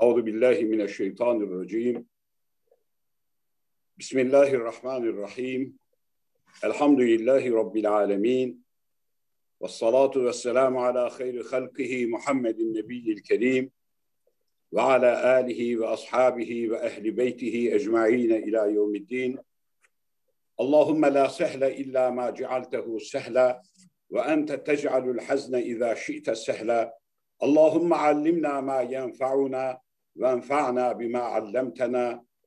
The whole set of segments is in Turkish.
Euzu billahi mineşşeytanirracim. Bismillahirrahmanirrahim. Elhamdülillahi rabbil alamin. Ve salatu ve selamu ala hayri halkihi Muhammedin nebiyyil kerim ve ala alihi ve ashabihi ve ehli beytihi ecmaîn ila yevmiddin. Allahümme la sehle illa ma cealtehu sehla ve ente tec'alul hazne izâ şi'te sehla. Allahümme allimna ma yenfa'una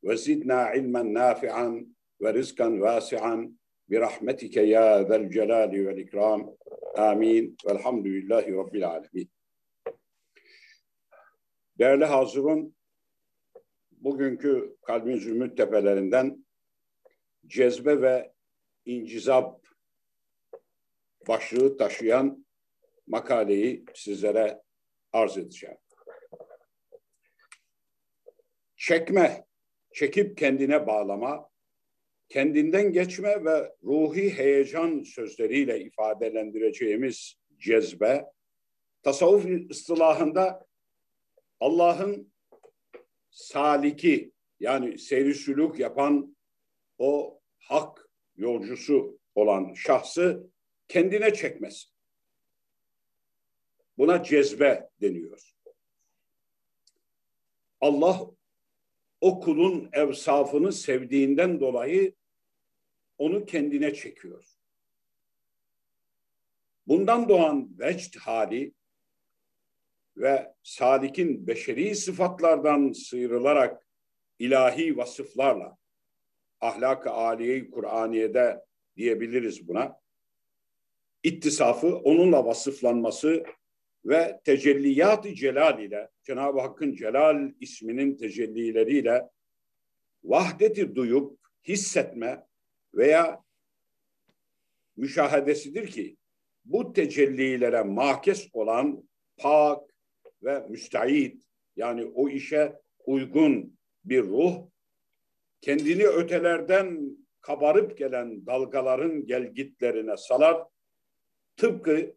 ve zidna ilmen nafi'an ve rizkan vasi'an birahmetike ya zel celali vel ikram. Amin. Velhamdülillahi Rabbil alemin. Değerli hazırın, bugünkü Kalbin Zümrüt tepelerinden cezbe ve incizap başlığı taşıyan makaleyi sizlere arz edeceğim. Çekme, çekip kendine bağlama, kendinden geçme ve ruhi heyecan sözleriyle ifadelendireceğimiz cezbe, tasavvuf ıstılahında Allah'ın saliki yani seyri sülük yapan o hak yolcusu olan şahsı kendine çekmesi. Buna cezbe deniyor. Allah o kulun evsafını sevdiğinden dolayı onu kendine çekiyor. Bundan doğan vecd hali ve sadikin beşeri sıfatlardan sıyrılarak ilahi vasıflarla ahlak-ı aliye Kur'aniye'de diyebiliriz buna. İttisafı, onunla vasıflanması ve tecelliyat-ı celal ile Cenab-ı Hakk'ın celal isminin tecellileriyle vahdeti duyup hissetme veya müşahedesidir ki bu tecellilere mahkes olan pak ve müstahit yani o işe uygun bir ruh kendini ötelerden kabarıp gelen dalgaların gelgitlerine salar tıpkı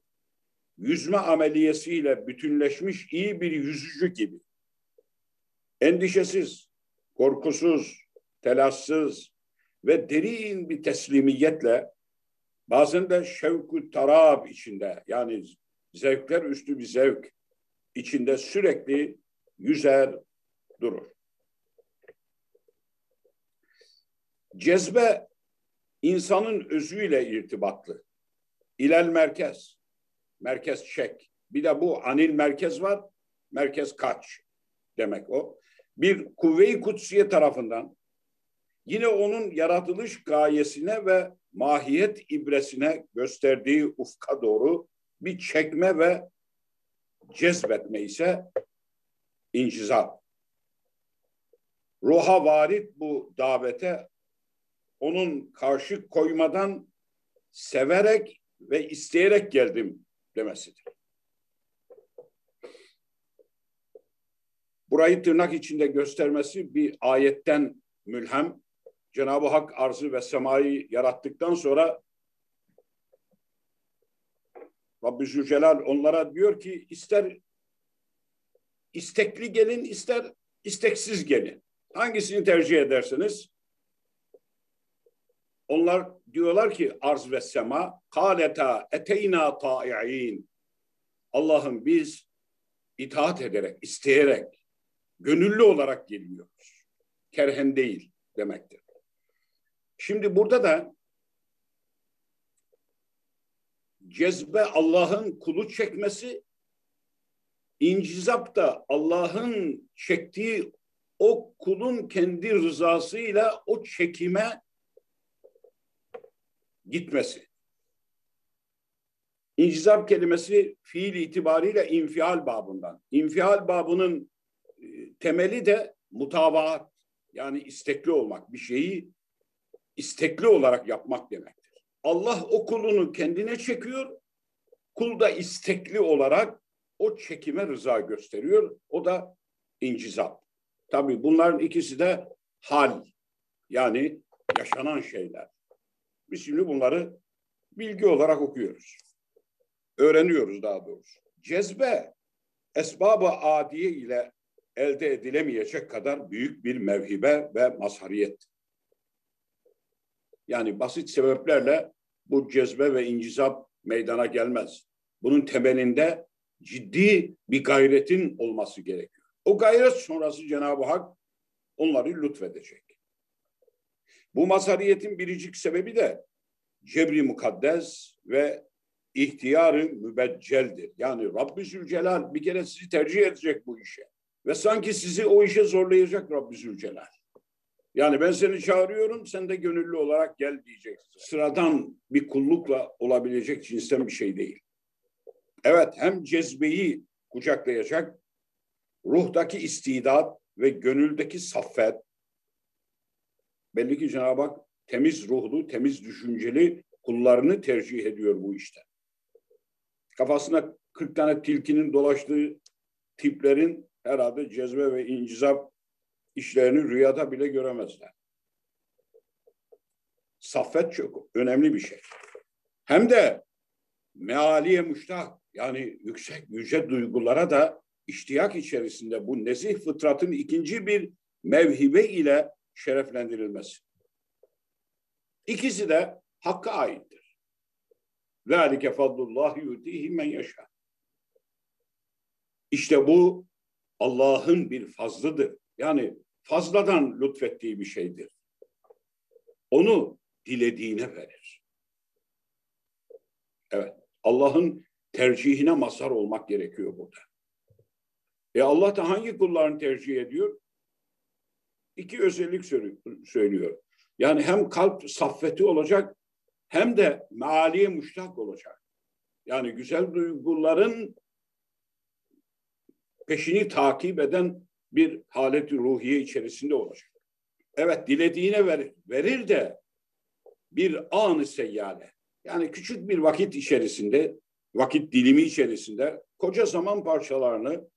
yüzme ameliyesiyle bütünleşmiş iyi bir yüzücü gibi. Endişesiz, korkusuz, telaşsız ve derin bir teslimiyetle bazen de şevku tarab içinde yani zevkler üstü bir zevk içinde sürekli yüzer durur. Cezbe insanın özüyle irtibatlı. İlel merkez merkez çek. Bir de bu anil merkez var. Merkez kaç demek o. Bir kuvve-i kutsiye tarafından yine onun yaratılış gayesine ve mahiyet ibresine gösterdiği ufka doğru bir çekme ve cezbetme ise incizap. Ruha varit bu davete onun karşı koymadan severek ve isteyerek geldim demesidir. Burayı tırnak içinde göstermesi bir ayetten mülhem. Cenab-ı Hak arzı ve semayı yarattıktan sonra Rabbi Zülcelal onlara diyor ki ister istekli gelin ister isteksiz gelin. Hangisini tercih edersiniz? Onlar diyorlar ki arz ve sema kaleta eteyna ta'i'in. Allah'ım biz itaat ederek, isteyerek, gönüllü olarak geliyoruz. Kerhen değil demektir. Şimdi burada da cezbe Allah'ın kulu çekmesi, incizap da Allah'ın çektiği o kulun kendi rızasıyla o çekime gitmesi. İncizap kelimesi fiil itibariyle infial babından. İnfial babının e, temeli de mutabaat yani istekli olmak. Bir şeyi istekli olarak yapmak demektir. Allah o kulunu kendine çekiyor. Kul da istekli olarak o çekime rıza gösteriyor. O da incizap. Tabii bunların ikisi de hal. Yani yaşanan şeyler. Biz şimdi bunları bilgi olarak okuyoruz. Öğreniyoruz daha doğrusu. Cezbe esbabı adiye ile elde edilemeyecek kadar büyük bir mevhibe ve mazhariyet. Yani basit sebeplerle bu cezbe ve incizap meydana gelmez. Bunun temelinde ciddi bir gayretin olması gerekiyor. O gayret sonrası Cenab-ı Hak onları lütfedecek. Bu mazhariyetin biricik sebebi de cebri mukaddes ve ihtiyarı mübecceldir. Yani Rabbi Zülcelal bir kere sizi tercih edecek bu işe. Ve sanki sizi o işe zorlayacak Rabbi Zülcelal. Yani ben seni çağırıyorum, sen de gönüllü olarak gel diyeceksin. Sıradan bir kullukla olabilecek cinsten bir şey değil. Evet, hem cezbeyi kucaklayacak, ruhtaki istidat ve gönüldeki saffet, belli ki Cenab-ı Hak temiz ruhlu, temiz düşünceli kullarını tercih ediyor bu işte. Kafasına 40 tane tilkinin dolaştığı tiplerin herhalde cezbe ve incizap işlerini rüyada bile göremezler. Saffet çok önemli bir şey. Hem de mealiye müştah yani yüksek yüce duygulara da iştiyak içerisinde bu nezih fıtratın ikinci bir mevhibe ile şereflendirilmez. İkisi de hakka aittir. Zalike fadlullah yutihi men yaşa. İşte bu Allah'ın bir fazlıdır. Yani fazladan lütfettiği bir şeydir. Onu dilediğine verir. Evet, Allah'ın tercihine mazhar olmak gerekiyor burada. E Allah da hangi kullarını tercih ediyor? İki özellik söylüyor. Yani hem kalp saffeti olacak hem de mealiye müştak olacak. Yani güzel duyguların peşini takip eden bir halet ruhiye içerisinde olacak. Evet dilediğine verir, verir de bir anı seyyale. Yani küçük bir vakit içerisinde, vakit dilimi içerisinde koca zaman parçalarını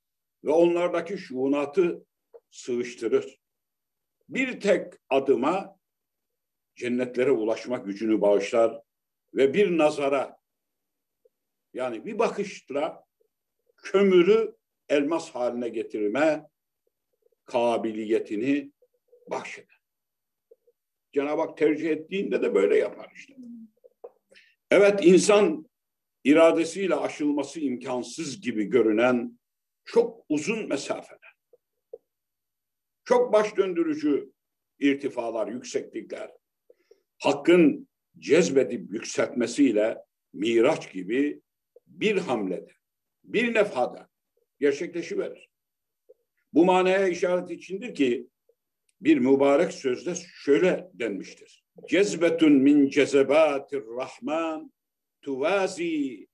ve onlardaki şuunatı sığıştırır. Bir tek adıma cennetlere ulaşma gücünü bağışlar ve bir nazara yani bir bakışla kömürü elmas haline getirme kabiliyetini bahşeder. Cenab-ı Hak tercih ettiğinde de böyle yapar işte. Evet insan iradesiyle aşılması imkansız gibi görünen çok uzun mesafeler, çok baş döndürücü irtifalar, yükseklikler, Hakkın cezbedip yükseltmesiyle Miraç gibi bir hamlede, bir nefhada gerçekleşiverir. Bu manaya işaret içindir ki bir mübarek sözde şöyle denmiştir. Cezbetun min cezebatir rahman tuvazi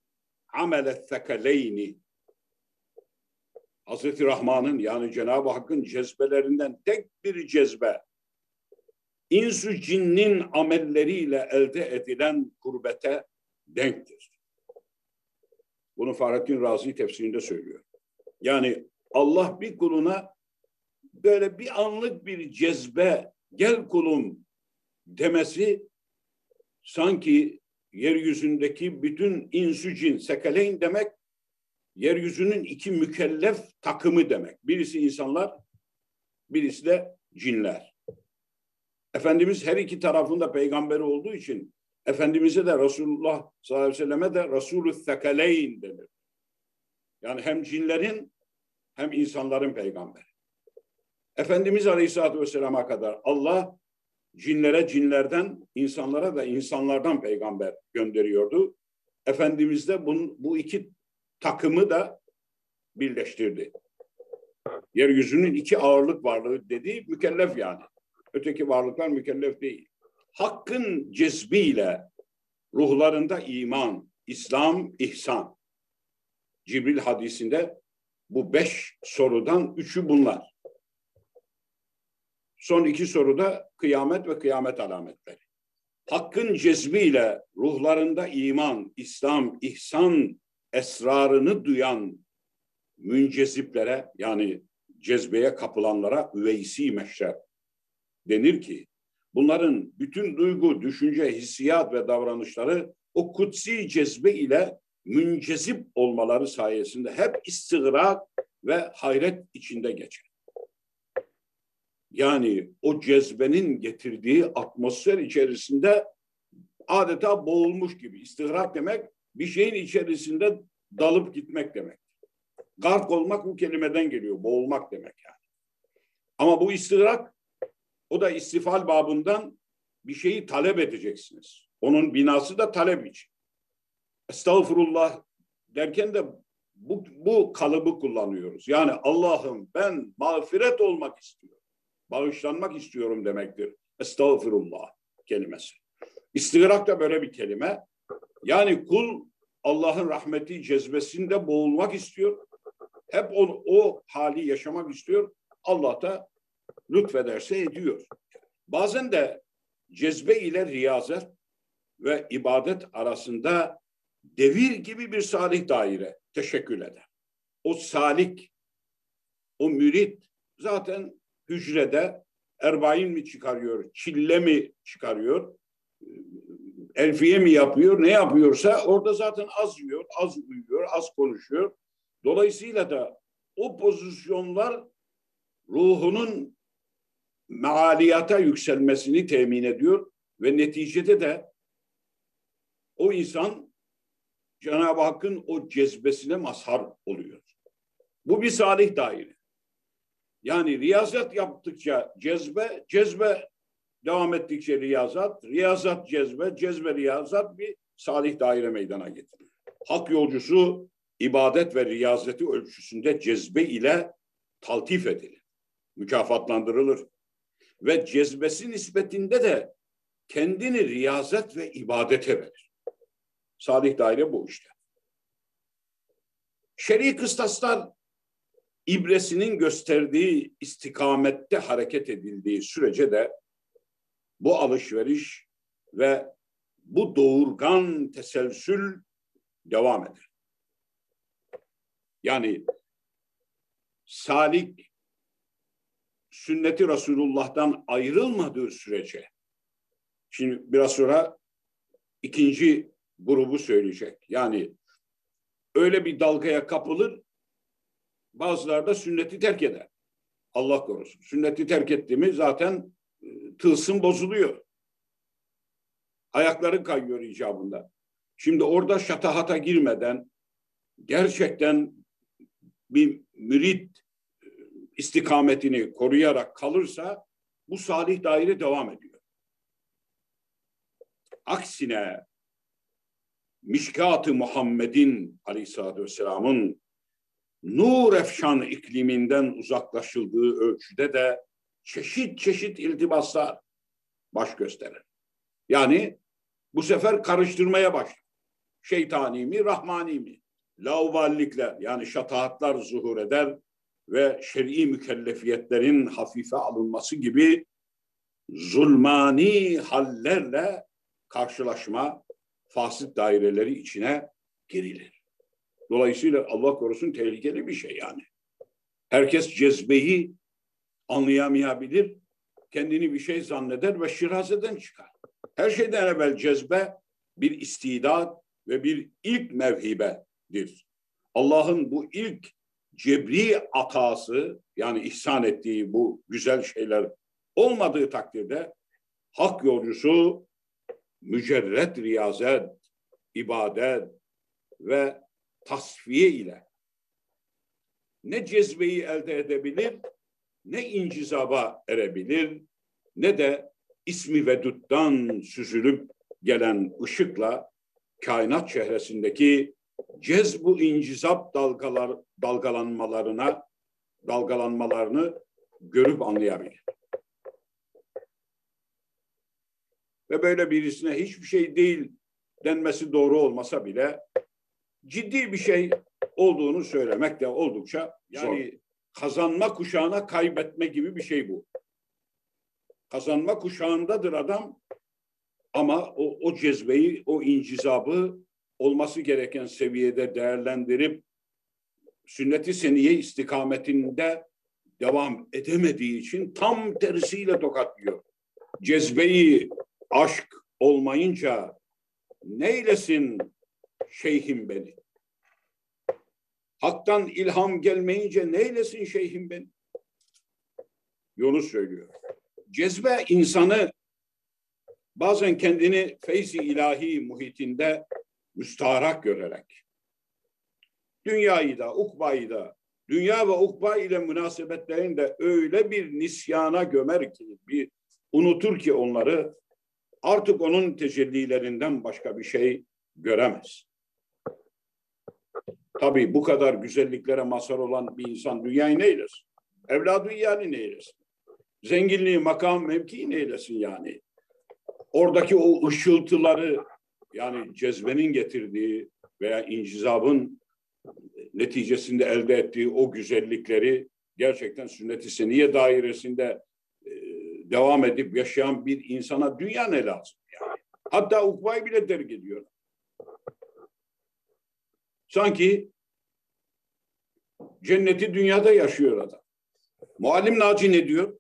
amelet thekaleyni. Hazreti Rahman'ın yani Cenab-ı Hakk'ın cezbelerinden tek bir cezbe insü cinnin amelleriyle elde edilen kurbete denktir. Bunu Fahrettin Razi tefsirinde söylüyor. Yani Allah bir kuluna böyle bir anlık bir cezbe gel kulum demesi sanki yeryüzündeki bütün insü cin, sekaleyn demek yeryüzünün iki mükellef takımı demek. Birisi insanlar, birisi de cinler. Efendimiz her iki tarafında peygamberi olduğu için Efendimiz'e de Resulullah sallallahu aleyhi ve selleme de Resulü Thekaleyn denir. Yani hem cinlerin hem insanların peygamberi. Efendimiz Aleyhisselatü Vesselam'a kadar Allah cinlere cinlerden, insanlara da insanlardan peygamber gönderiyordu. Efendimiz de bunun, bu iki takımı da birleştirdi. Yeryüzünün iki ağırlık varlığı dediği mükellef yani. Öteki varlıklar mükellef değil. Hakkın cezbiyle ruhlarında iman, İslam, ihsan. Cibril hadisinde bu beş sorudan üçü bunlar. Son iki soruda kıyamet ve kıyamet alametleri. Hakkın cezbiyle ruhlarında iman, İslam, ihsan esrarını duyan münceziplere yani cezbeye kapılanlara üveysi meşrer denir ki bunların bütün duygu, düşünce, hissiyat ve davranışları o kutsi cezbe ile müncezip olmaları sayesinde hep istigrak ve hayret içinde geçer. Yani o cezbenin getirdiği atmosfer içerisinde adeta boğulmuş gibi. İstihrak demek bir şeyin içerisinde dalıp gitmek demek. Gark olmak bu kelimeden geliyor. Boğulmak demek yani. Ama bu istihrak o da istifal babından bir şeyi talep edeceksiniz. Onun binası da talep için. Estağfurullah derken de bu, bu kalıbı kullanıyoruz. Yani Allah'ım ben mağfiret olmak istiyorum. Bağışlanmak istiyorum demektir. Estağfurullah kelimesi. İstigrak da böyle bir kelime. Yani kul Allah'ın rahmeti cezbesinde boğulmak istiyor. Hep o, o hali yaşamak istiyor. Allah da lütfederse ediyor. Bazen de cezbe ile riyazet ve ibadet arasında devir gibi bir salih daire teşekkül eder. O salik, o mürit zaten hücrede erbain mi çıkarıyor, çille mi çıkarıyor, elfiye mi yapıyor, ne yapıyorsa orada zaten az yiyor, az uyuyor, az konuşuyor. Dolayısıyla da o pozisyonlar ruhunun mealiyata yükselmesini temin ediyor ve neticede de o insan Cenab-ı Hakk'ın o cezbesine mazhar oluyor. Bu bir salih daire. Yani riyazat yaptıkça cezbe, cezbe devam ettikçe riyazat, riyazat cezbe, cezbe riyazat bir salih daire meydana getirir. Hak yolcusu ibadet ve riyazeti ölçüsünde cezbe ile taltif edilir. Mükafatlandırılır. Ve cezbesi nispetinde de kendini riyazet ve ibadete verir. Salih daire bu işte. Şer'i kıstaslar ibresinin gösterdiği istikamette hareket edildiği sürece de bu alışveriş ve bu doğurgan teselsül devam eder. Yani salik sünneti Resulullah'tan ayrılmadığı sürece şimdi biraz sonra ikinci grubu söyleyecek. Yani öyle bir dalgaya kapılır bazıları da sünneti terk eder. Allah korusun. Sünneti terk etti mi zaten tılsım bozuluyor. Ayakları kayıyor icabında. Şimdi orada şatahata girmeden gerçekten bir mürit e, istikametini koruyarak kalırsa bu salih daire devam ediyor. Aksine Mişkat-ı Muhammed'in aleyhissalatü vesselamın nur efşan ikliminden uzaklaşıldığı ölçüde de çeşit çeşit iltibaslar baş gösterir. Yani bu sefer karıştırmaya başlar. Şeytani mi, rahmani mi? Lauvallikler yani şatahatlar zuhur eder ve şer'i mükellefiyetlerin hafife alınması gibi zulmani hallerle karşılaşma fasit daireleri içine girilir. Dolayısıyla Allah korusun tehlikeli bir şey yani. Herkes cezbeyi anlayamayabilir, kendini bir şey zanneder ve şirazeden çıkar. Her şeyden evvel cezbe bir istidat ve bir ilk mevhibedir. Allah'ın bu ilk cebri atası yani ihsan ettiği bu güzel şeyler olmadığı takdirde hak yolcusu mücerret riyazet, ibadet ve tasfiye ile ne cezbeyi elde edebilir, ne incizaba erebilir, ne de ismi veduttan süzülüp gelen ışıkla kainat çehresindeki cezbu incizap dalgalar, dalgalanmalarına dalgalanmalarını görüp anlayabilir. Ve böyle birisine hiçbir şey değil denmesi doğru olmasa bile ciddi bir şey olduğunu söylemek de oldukça yani. Kazanma kuşağına kaybetme gibi bir şey bu. Kazanma kuşağındadır adam ama o, o cezbeyi, o incizabı olması gereken seviyede değerlendirip sünnet-i seniye istikametinde devam edemediği için tam tersiyle tokatlıyor. Cezbeyi aşk olmayınca neylesin şeyhim beni? Hak'tan ilham gelmeyince neylesin şeyhim beni? yolu söylüyor. Cezbe insanı bazen kendini feyzi ilahi muhitinde müstaharak görerek dünyayı da ukbayı da dünya ve ukba ile münasebetlerini de öyle bir nisyana gömer ki bir unutur ki onları artık onun tecellilerinden başka bir şey göremez. Tabii bu kadar güzelliklere mazhar olan bir insan dünyayı ne eylesin? Evladı iyali ne eylesin? Zenginliği, makam, mevki ne eylesin yani? Oradaki o ışıltıları yani cezbenin getirdiği veya incizabın neticesinde elde ettiği o güzellikleri gerçekten sünnet-i seniye dairesinde e, devam edip yaşayan bir insana dünya ne lazım yani? Hatta ukbayı bile terk ediyor. Sanki cenneti dünyada yaşıyor adam. Muallim Naci ne diyor?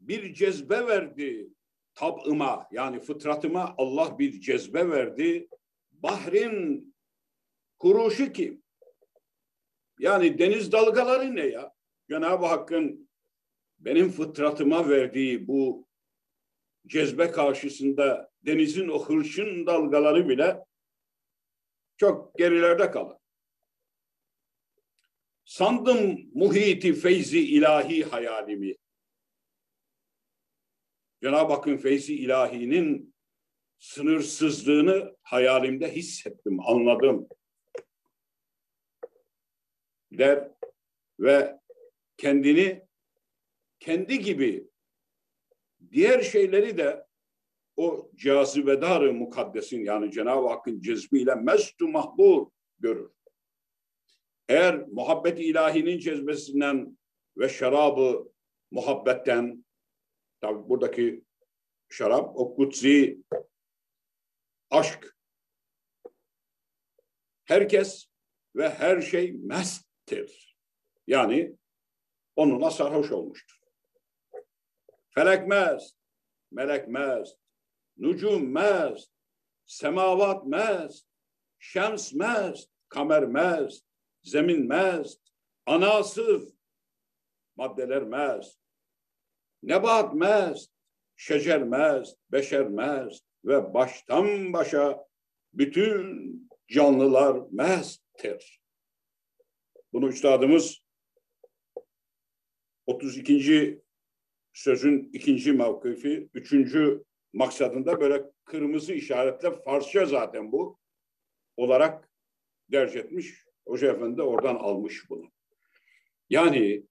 Bir cezbe verdi tab'ıma yani fıtratıma Allah bir cezbe verdi. Bahrin kuruşu kim? Yani deniz dalgaları ne ya? Cenab-ı Hakk'ın benim fıtratıma verdiği bu cezbe karşısında denizin o hırçın dalgaları bile çok gerilerde kalır. Sandım muhiti feyzi ilahi hayalimi. Cenab-ı Hakk'ın feyzi ilahinin sınırsızlığını hayalimde hissettim, anladım. Der ve kendini kendi gibi diğer şeyleri de o cazibedarı mukaddesin yani Cenab-ı Hakk'ın cezbiyle mestu mahbur görür. Eğer muhabbet ilahinin cezbesinden ve şarabı muhabbetten tabi buradaki şarap o kutsi aşk herkes ve her şey mesttir. Yani onunla sarhoş olmuştur. Felek mest, melek mest, nucum mest, semavat mest, şems mest, kamer mest, zemin mest, anasır, maddeler mest, nebat mest, şecer mest, beşer mest ve baştan başa bütün canlılar mesttir. Bunu üstadımız 32. sözün ikinci mevkifi, üçüncü maksadında böyle kırmızı işaretle Farsça zaten bu olarak derc etmiş. Hoca Efendi de oradan almış bunu. Yani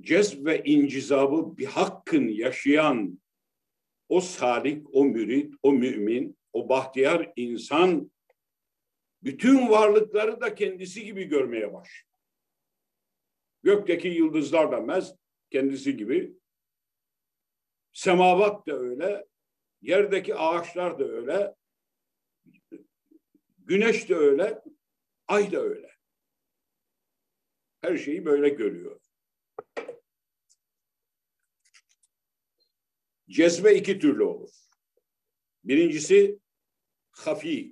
cezb ve incizabı bir hakkın yaşayan o salik, o mürit, o mümin, o bahtiyar insan bütün varlıkları da kendisi gibi görmeye başlıyor. Gökteki yıldızlar da mez kendisi gibi. Semavat da öyle, yerdeki ağaçlar da öyle, güneş de öyle, ay da öyle. Her şeyi böyle görüyor. Cezbe iki türlü olur. Birincisi hafi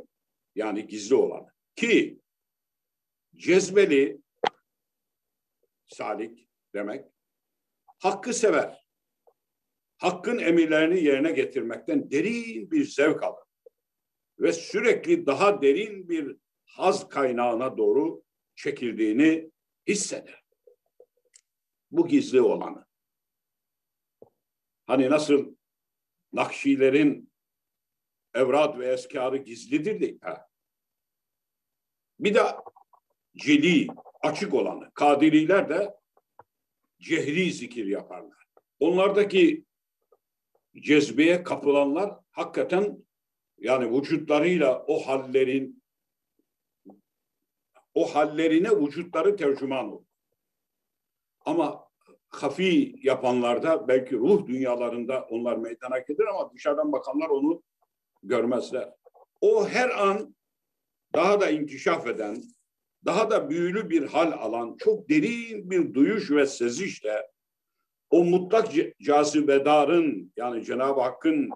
yani gizli olan. Ki cezbeli salik demek hakkı sever. Hakkın emirlerini yerine getirmekten derin bir zevk alır. Ve sürekli daha derin bir haz kaynağına doğru çekildiğini hisseder. Bu gizli olanı. Hani nasıl Nakşilerin evrat ve eskarı gizlidir değil. Bir de celi, açık olanı. Kadiriler de cehri zikir yaparlar. Onlardaki cezbeye kapılanlar hakikaten yani vücutlarıyla o hallerin o hallerine vücutları tercüman olur. Ama hafi yapanlarda belki ruh dünyalarında onlar meydana gelir ama dışarıdan bakanlar onu görmezler. O her an daha da inkişaf eden, daha da büyülü bir hal alan, çok derin bir duyuş ve sezişle o mutlak cazibedarın yani Cenab-ı Hakk'ın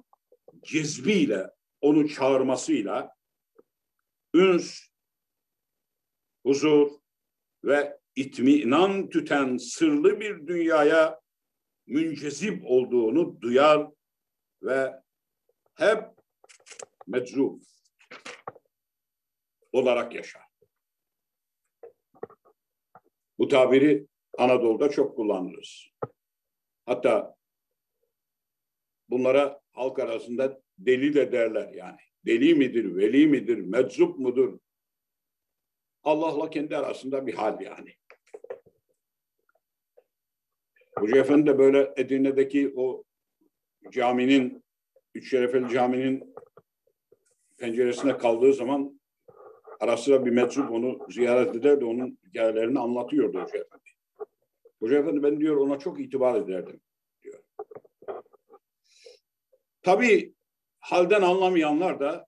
cezbiyle onu çağırmasıyla üns, huzur ve itminan tüten sırlı bir dünyaya müncezip olduğunu duyar ve hep meczup olarak yaşar. Bu tabiri Anadolu'da çok kullanılır. Hatta bunlara halk arasında deli de derler yani. Deli midir, veli midir, meczup mudur? Allah'la kendi arasında bir hal yani. Hoca Efendi de böyle Edirne'deki o caminin, Üç Şerefeli caminin penceresine kaldığı zaman ara sıra bir meczup onu ziyaret eder de onun hikayelerini anlatıyordu Hoca Efendi. Hoca Efendi ben diyor ona çok itibar ederdim diyor. Tabii halden anlamayanlar da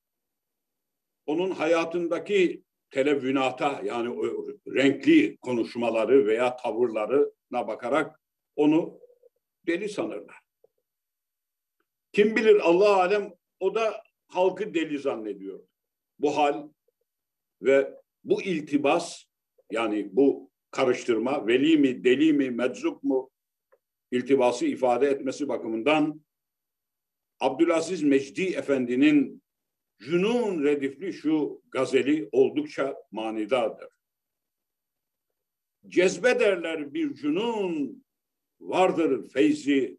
onun hayatındaki televünata yani o renkli konuşmaları veya tavırlarına bakarak onu deli sanırlar. Kim bilir Allah alem o da halkı deli zannediyor. Bu hal ve bu iltibas yani bu karıştırma veli mi deli mi meczup mu iltibası ifade etmesi bakımından Abdülaziz Mecdi Efendi'nin Cünun redifli şu gazeli oldukça manidadır. Cezbe derler bir cünun vardır feyzi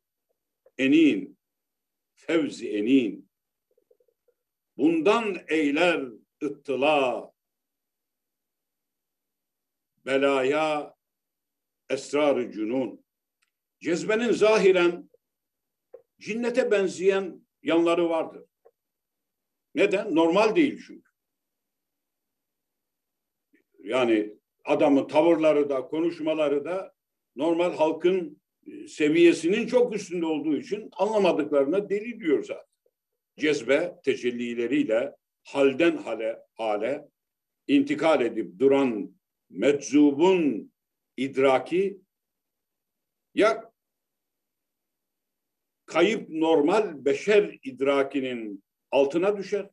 enin, fevzi enin. Bundan eyler ıttıla, belaya, esrar-ı. Cezbenin zahiren cinnete benzeyen yanları vardır. Neden? Normal değil çünkü. Yani adamın tavırları da, konuşmaları da normal halkın e, seviyesinin çok üstünde olduğu için anlamadıklarına deli diyor zaten. Cezbe tecellileriyle halden hale, hale intikal edip duran meczubun idraki ya kayıp normal beşer idrakinin altına düşer.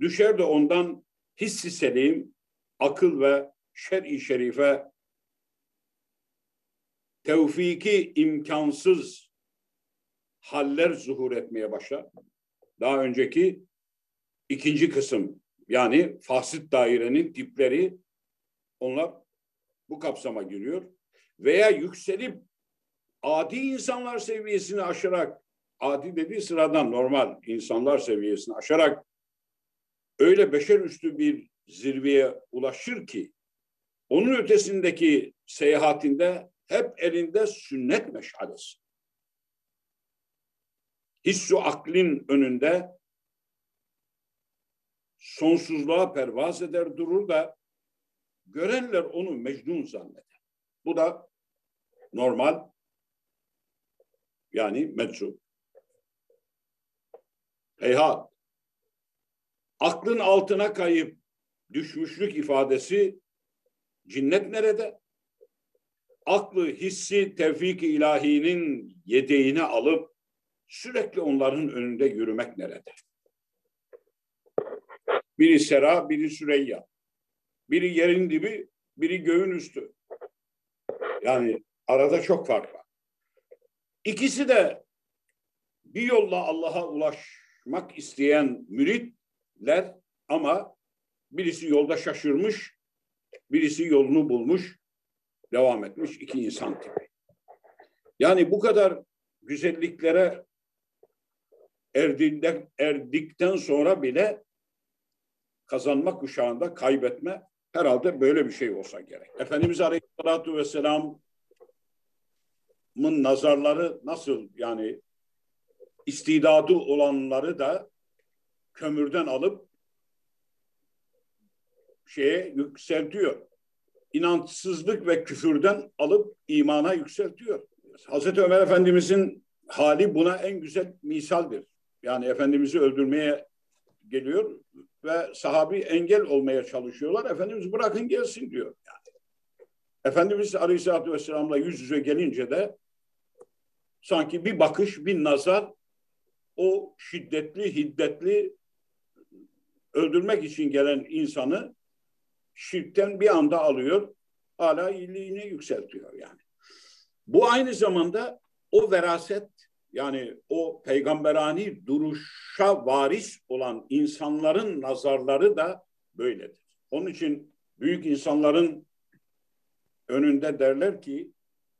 Düşer de ondan hissi selim, akıl ve şer-i şerife tevfiki imkansız haller zuhur etmeye başlar. Daha önceki ikinci kısım yani fasit dairenin tipleri onlar bu kapsama giriyor. Veya yükselip adi insanlar seviyesini aşarak adi dediği sıradan normal insanlar seviyesini aşarak öyle beşer üstü bir zirveye ulaşır ki onun ötesindeki seyahatinde hep elinde sünnet meşalesi. Hissu aklin önünde sonsuzluğa pervaz eder durur da görenler onu mecnun zanneder. Bu da normal yani meczup. Heyhat. Aklın altına kayıp düşmüşlük ifadesi cinnet nerede? Aklı, hissi, tevfik-i ilahinin yedeğini alıp sürekli onların önünde yürümek nerede? Biri Sera, biri Süreyya. Biri yerin dibi, biri göğün üstü. Yani arada çok fark var. İkisi de bir yolla Allah'a ulaşmak isteyen müritler ama birisi yolda şaşırmış, birisi yolunu bulmuş, devam etmiş iki insan tipi. Yani bu kadar güzelliklere erdikten, erdikten sonra bile kazanma kuşağında kaybetme herhalde böyle bir şey olsa gerek. Efendimiz Aleyhisselatü Vesselam'ın nazarları nasıl yani istidadı olanları da kömürden alıp şeye yükseltiyor. İnançsızlık ve küfürden alıp imana yükseltiyor. Hazreti Ömer Efendimizin hali buna en güzel misaldir. Yani Efendimiz'i öldürmeye geliyor ve sahabi engel olmaya çalışıyorlar. Efendimiz bırakın gelsin diyor. Yani. Efendimiz Aleyhisselatü Vesselam'la yüz yüze gelince de sanki bir bakış, bir nazar o şiddetli, hiddetli öldürmek için gelen insanı şirkten bir anda alıyor. hala iyiliğini yükseltiyor yani. Bu aynı zamanda o veraset yani o peygamberani duruşa varis olan insanların nazarları da böyledir. Onun için büyük insanların önünde derler ki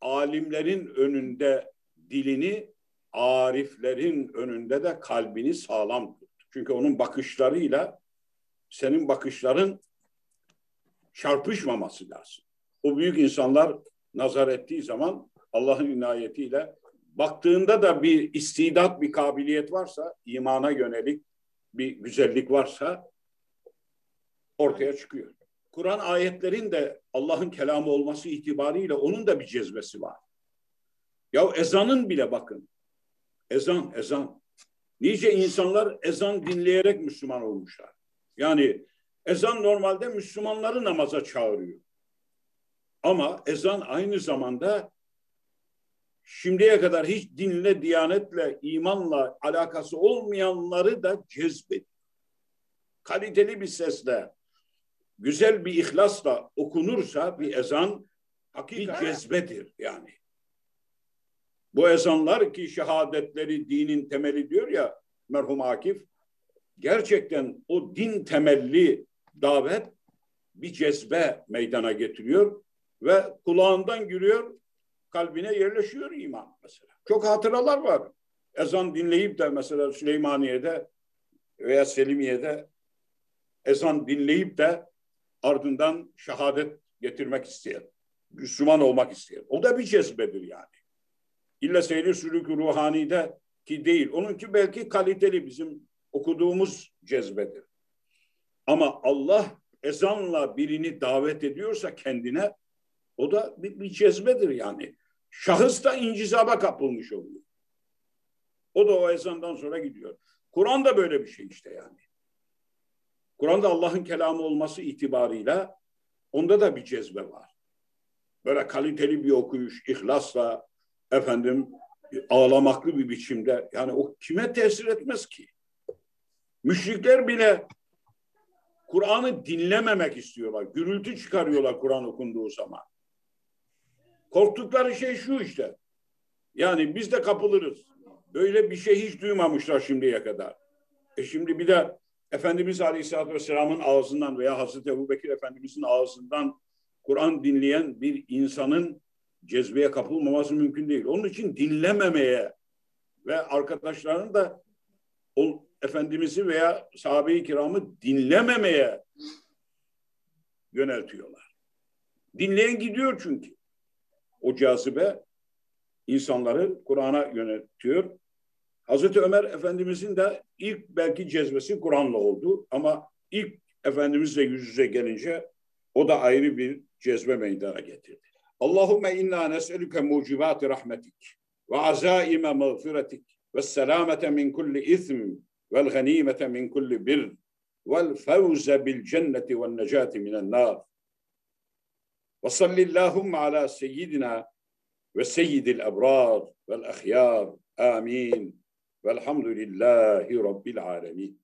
alimlerin önünde dilini, ariflerin önünde de kalbini sağlam tut. Çünkü onun bakışlarıyla senin bakışların çarpışmaması lazım. O büyük insanlar nazar ettiği zaman Allah'ın inayetiyle baktığında da bir istidat, bir kabiliyet varsa, imana yönelik bir güzellik varsa ortaya çıkıyor. Kur'an ayetlerin de Allah'ın kelamı olması itibariyle onun da bir cezbesi var. Ya ezanın bile bakın. Ezan, ezan. Nice insanlar ezan dinleyerek Müslüman olmuşlar. Yani ezan normalde Müslümanları namaza çağırıyor. Ama ezan aynı zamanda şimdiye kadar hiç dinle, diyanetle, imanla alakası olmayanları da cezbediyor. Kaliteli bir sesle, güzel bir ihlasla okunursa bir ezan hakikaten bir cezbedir yani. Bu ezanlar ki şehadetleri dinin temeli diyor ya merhum Akif, gerçekten o din temelli davet bir cezbe meydana getiriyor ve kulağından giriyor, kalbine yerleşiyor iman mesela. Çok hatıralar var. Ezan dinleyip de mesela Süleymaniye'de veya Selimiye'de ezan dinleyip de ardından şehadet getirmek isteyen, Müslüman olmak isteyen. O da bir cezbedir yani. İlla seyri sülük ruhanide ki değil. Onunki belki kaliteli bizim okuduğumuz cezbedir. Ama Allah ezanla birini davet ediyorsa kendine o da bir, bir cezbedir yani. Şahıs da incizaba kapılmış oluyor. O da o ezandan sonra gidiyor. Kur'an da böyle bir şey işte yani. Kur'an'da Allah'ın kelamı olması itibarıyla onda da bir cezbe var. Böyle kaliteli bir okuyuş, ihlasla, efendim ağlamaklı bir biçimde. Yani o kime tesir etmez ki? Müşrikler bile Kur'an'ı dinlememek istiyorlar. Gürültü çıkarıyorlar Kur'an okunduğu zaman. Korktukları şey şu işte. Yani biz de kapılırız. Böyle bir şey hiç duymamışlar şimdiye kadar. E şimdi bir de Efendimiz Aleyhisselatü Vesselam'ın ağzından veya Hazreti Ebu Bekir Efendimiz'in ağzından Kur'an dinleyen bir insanın cezbeye kapılmaması mümkün değil. Onun için dinlememeye ve arkadaşlarının da o Efendimiz'i veya sahabe-i kiramı dinlememeye yöneltiyorlar. Dinleyen gidiyor çünkü. O cazibe insanları Kur'an'a yöneltiyor. Hazreti Ömer Efendimizin de ilk belki cezbesi Kur'an'la oldu ama ilk Efendimizle yüz yüze gelince o da ayrı bir cezbe meydana getirdi. Allahümme inna nes'elüke mucibati rahmetik ve azaime mağfiretik ve selamete min kulli ithm vel ganimete min kulli bir vel fevze bil cenneti ve necati minen nar. Ve sallillahümme ala seyyidina ve seyyidil ebrar vel ahyar. Amin. Velhamdülillahi Rabbil alemin.